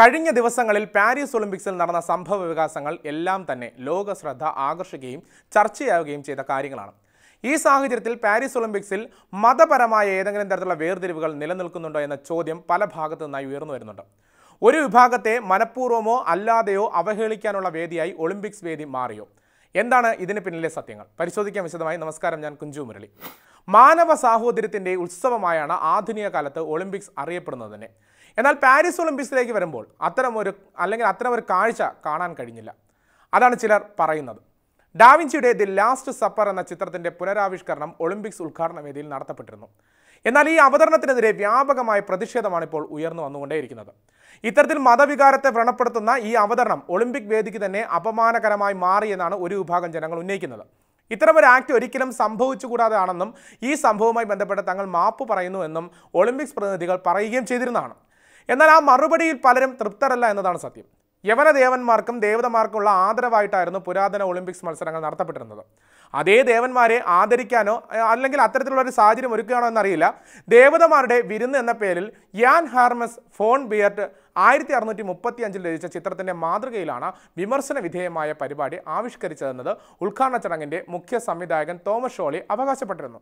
കഴിഞ്ഞ ദിവസങ്ങളിൽ പാരീസ് ഒളിമ്പിക്സിൽ നടന്ന സംഭവ വികാസങ്ങൾ എല്ലാം തന്നെ ലോക ശ്രദ്ധ ആകർഷിക്കുകയും ചർച്ചയാവുകയും ചെയ്ത കാര്യങ്ങളാണ്. ഈ സാഹചര്യത്തിൽ പാരീസ് ഒളിമ്പിക്സിൽ മതപരമായ ഏതെങ്കിലും തരത്തിലുള്ള വേർതിരിവുകൾ നിലനിൽക്കുന്നുണ്ടോ എന്ന ചോദ്യം പല ഭാഗത്തു നിന്നായി ഉയർന്നു വരുന്നുണ്ട്. ഒരു വിഭാഗത്തെ മനഃപൂർവമോ അല്ലാതെയോ അവഹേളിക്കാനുള്ള വേദിയായി ഒളിമ്പിക്സ് വേദി മാറിയോ? എന്താണ് ഇതിന് പിന്നിലെ സത്യങ്ങൾ? പരിശോധിക്കാൻ വിശദമായി. നമസ്കാരം ഞാൻ കുഞ്ചു മുരളി. മാനവ സാഹോദര്യത്തിന്റെ ഉത്സവമായാണ് ആധുനിക കാലത്ത് ഒളിമ്പിക്സ് അറിയപ്പെടുന്നത് തന്നെ എന്നാൽ പാരീസ് ഒളിമ്പിക്സിലേക്ക് വരുമ്പോൾ അത്തരം ഒരു അല്ലെങ്കിൽ അത്തരം ഒരു കാഴ്ച കാണാൻ കഴിഞ്ഞില്ല. അതാണ് ചിലർ പറയുന്നത്. ഡാവിഞ്ചിയുടെ ദി ലാസ്റ്റ് സപ്പർ എന്ന ചിത്രത്തിന്റെ പുനരാവിഷ്കരണം ഒളിമ്പിക്സ് ഉദ്ഘാടന വേദിയിൽ നടത്തപ്പെട്ടിരുന്നു. എന്നാൽ ഈ അവതരണത്തിനെതിരെ വ്യാപകമായ പ്രതിഷേധമാണ് ഇപ്പോൾ ഉയർന്നു വന്നുകൊണ്ടേയിരിക്കുന്നത്. ഇത്തരത്തിൽ മതവികാരത്തെ വ്രണപ്പെടുത്തുന്ന ഈ അവതരണം ഒളിമ്പിക് വേദിക്ക് തന്നെ അപമാനകരമായി മാറിയെന്നാണ് ഒരു വിഭാഗം ജനങ്ങൾ ഉന്നയിക്കുന്നത്. ഇത്തരമൊരു ആക്ട് ഒരിക്കലും സംഭവിച്ചുകൂടാതെയാണെന്നും ഈ സംഭവവുമായി ബന്ധപ്പെട്ട് തങ്ങൾ മാപ്പ് പറയുന്നുവെന്നും ഒളിമ്പിക്സ് പ്രതിനിധികൾ പറയുകയും ചെയ്തിരുന്നതാണ്. എന്നാൽ ആ മറുപടിയിൽ പലരും തൃപ്തരല്ല എന്നതാണ് സത്യം. യവനദേവന്മാർക്കും ദേവതമാർക്കുള്ള ആദരവായിട്ടായിരുന്നു പുരാതന ഒളിമ്പിക്സ് മത്സരങ്ങൾ നടത്തപ്പെട്ടിരുന്നത്. അതേ ദേവന്മാരെ ആദരിക്കാനോ അല്ലെങ്കിൽ അത്തരത്തിലുള്ള ഒരു സാഹചര്യം ഒരുക്കുകയാണോ എന്നറിയില്ല. ദേവതമാരുടെ വിരുന്ന് എന്ന പേരിൽ യാൻ ഹാർമസ് ഫോൺ ബിയർട്ട് ആയിരത്തി അറുന്നൂറ്റി മുപ്പത്തി അഞ്ചിൽ രചിച്ച ചിത്രത്തിന്റെ മാതൃകയിലാണ് വിമർശന വിധേയമായ പരിപാടി ആവിഷ്കരിച്ചതെന്നത് ഉദ്ഘാടന ചടങ്ങിന്റെ മുഖ്യ സംവിധായകൻ തോമസ് ഷോളി അവകാശപ്പെട്ടിരുന്നു.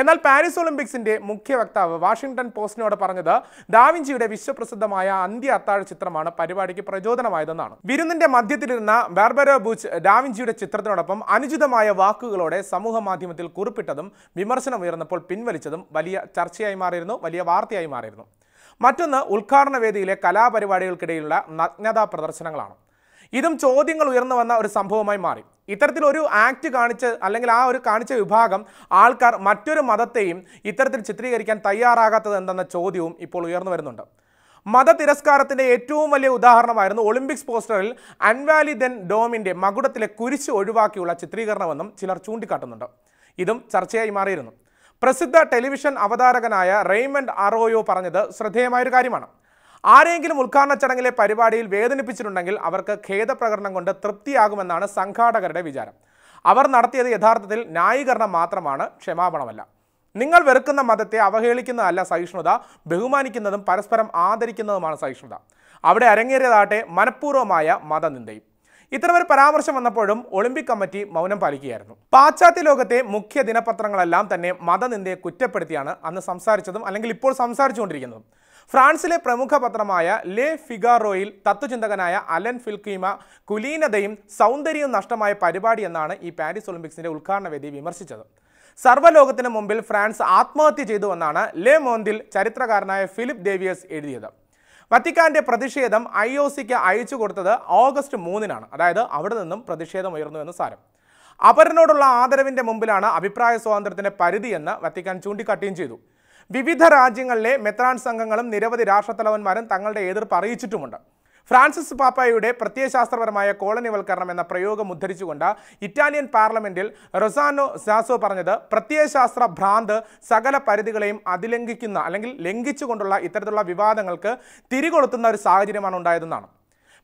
എന്നാൽ പാരീസ് ഒളിമ്പിക്സിന്റെ മുഖ്യ വക്താവ് വാഷിംഗ്ടൺ പോസ്റ്റിനോട് പറഞ്ഞത് ദാവിഞ്ചിയുടെ വിശ്വപ്രസിദ്ധമായ അന്ത്യ അത്താഴ ചിത്രമാണ് പരിപാടിക്ക് പ്രചോദനമായതെന്നാണ്. വിരുന്നിന്റെ മധ്യത്തിലിരുന്ന ബാർബരോ ബൂച്ച് ഡാവിഞ്ചിയുടെ ചിത്രത്തിനോടൊപ്പം അനുചിതമായ വാക്കുകളോടെ സമൂഹ മാധ്യമത്തിൽ കുറിപ്പിട്ടതും വിമർശനം ഉയർന്നപ്പോൾ പിൻവലിച്ചതും വലിയ ചർച്ചയായി മാറിയിരുന്നു വലിയ വാർത്തയായി മാറിയിരുന്നു. മറ്റൊന്ന് ഉദ്ഘാടന വേദിയിലെ കലാപരിപാടികൾക്കിടയിലുള്ള നഗ്നതാ പ്രദർശനങ്ങളാണ്. ഇതും ചോദ്യങ്ങൾ ഉയർന്നു വന്ന ഒരു സംഭവമായി മാറി. ഇത്തരത്തിൽ ഒരു ആക്ട് കാണിച്ച് അല്ലെങ്കിൽ ആ ഒരു കാണിച്ച വിഭാഗം ആൾക്കാർ മറ്റൊരു മതത്തെയും ഇത്തരത്തിൽ ചിത്രീകരിക്കാൻ തയ്യാറാകാത്തത് എന്തെന്ന ചോദ്യവും ഇപ്പോൾ ഉയർന്നു വരുന്നുണ്ട്. മത തിരസ്കാരത്തിന്റെ ഏറ്റവും വലിയ ഉദാഹരണമായിരുന്നു ഒളിമ്പിക്സ് പോസ്റ്ററിൽ അൻവാലി ദെൻ ഡോമിന്റെ മകുടത്തിലെ കുരിശ് ഒഴിവാക്കിയുള്ള ചിത്രീകരണമെന്നും ചിലർ ചൂണ്ടിക്കാട്ടുന്നുണ്ട്. ഇതും ചർച്ചയായി മാറിയിരുന്നു. പ്രസിദ്ധ ടെലിവിഷൻ അവതാരകനായ റെയ്മണ്ട് അറോയോ പറഞ്ഞത് ശ്രദ്ധേയമായൊരു കാര്യമാണ്. ആരെങ്കിലും ഉദ്ഘാടന ചടങ്ങിലെ പരിപാടിയിൽ വേദനിപ്പിച്ചിട്ടുണ്ടെങ്കിൽ അവർക്ക് ഖേദപ്രകടനം കൊണ്ട് തൃപ്തിയാകുമെന്നാണ് സംഘാടകരുടെ വിചാരം. അവർ നടത്തിയത് യഥാർത്ഥത്തിൽ ന്യായീകരണം മാത്രമാണ് ക്ഷമാപണമല്ല. നിങ്ങൾ വെറുക്കുന്ന മതത്തെ അവഹേളിക്കുന്നതല്ല സഹിഷ്ണുത ബഹുമാനിക്കുന്നതും പരസ്പരം ആദരിക്കുന്നതുമാണ് സഹിഷ്ണുത. അവിടെ അരങ്ങേറിയതാട്ടെ മനഃപൂർവമായ മതനിന്ദയും. ഇത്തരമൊരു പരാമർശം വന്നപ്പോഴും ഒളിമ്പിക് കമ്മിറ്റി മൗനം പാലിക്കുകയായിരുന്നു. പാശ്ചാത്യ ലോകത്തെ മുഖ്യ ദിനപത്രങ്ങളെല്ലാം തന്നെ മതനിന്ദയെ കുറ്റപ്പെടുത്തിയാണ് അന്ന് സംസാരിച്ചതും അല്ലെങ്കിൽ ഇപ്പോൾ സംസാരിച്ചുകൊണ്ടിരിക്കുന്നതും. ഫ്രാൻസിലെ പ്രമുഖ പത്രമായ ലെ ഫിഗാറോയിൽ തത്വചിന്തകനായ അലൻ ഫിൽക്കീമ കുലീനതയും സൗന്ദര്യവും നഷ്ടമായ പരിപാടി എന്നാണ് ഈ പാരീസ് ഒളിമ്പിക്സിന്റെ ഉദ്ഘാടന വേദി വിമർശിച്ചത്. സർവലോകത്തിന് മുമ്പിൽ ഫ്രാൻസ് ആത്മഹത്യ ചെയ്തുവെന്നാണ് ലെ മോന്തിൽ ചരിത്രകാരനായ ഫിലിപ്പ് ഡേവിയസ് എഴുതിയത്. വത്തിക്കാന്റെ പ്രതിഷേധം ഐ ഒ സിക്ക് അയച്ചു കൊടുത്തത് ഓഗസ്റ്റ് മൂന്നിനാണ്. അതായത് അവിടെ നിന്നും പ്രതിഷേധം ഉയർന്നു എന്ന് സാരം. അപരനോടുള്ള ആദരവിന്റെ മുമ്പിലാണ് അഭിപ്രായ സ്വാതന്ത്ര്യത്തിന്റെ പരിധിയെന്ന് വത്തിക്കാൻ ചൂണ്ടിക്കാട്ടുകയും ചെയ്തു. വിവിധ രാജ്യങ്ങളിലെ മെത്രാൻ സംഘങ്ങളും നിരവധി രാഷ്ട്രത്തലവന്മാരും തങ്ങളുടെ എതിർപ്പ് അറിയിച്ചിട്ടുമുണ്ട്. ഫ്രാൻസിസ് പാപ്പായുടെ പ്രത്യയശാസ്ത്രപരമായ കോളനിവൽക്കരണം എന്ന പ്രയോഗം ഉദ്ധരിച്ചുകൊണ്ട് ഇറ്റാലിയൻ പാർലമെന്റിൽ റൊസാനോ സാസോ പറഞ്ഞത് പ്രത്യയശാസ്ത്ര ഭ്രാന്ത് സകല പരിധികളെയും അതിലംഘിക്കുന്ന അല്ലെങ്കിൽ ലംഘിച്ചുകൊണ്ടുള്ള ഇത്തരത്തിലുള്ള വിവാദങ്ങൾക്ക് തിരികൊളുത്തുന്ന ഒരു സാഹചര്യമാണ് ഉണ്ടായതെന്നാണ്.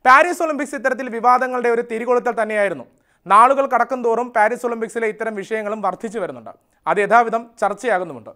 പാരീസ് ഒളിമ്പിക്സ് ഇത്തരത്തിൽ വിവാദങ്ങളുടെ ഒരു തിരികൊളുത്തൽ തന്നെയായിരുന്നു. നാളുകൾ കടക്കും തോറും പാരീസ് ഒളിമ്പിക്സിലെ ഇത്തരം വിഷയങ്ങളും വർദ്ധിച്ചു വരുന്നുണ്ട്. അത് യഥാവിധം ചർച്ചയാകുന്നുമുണ്ട്.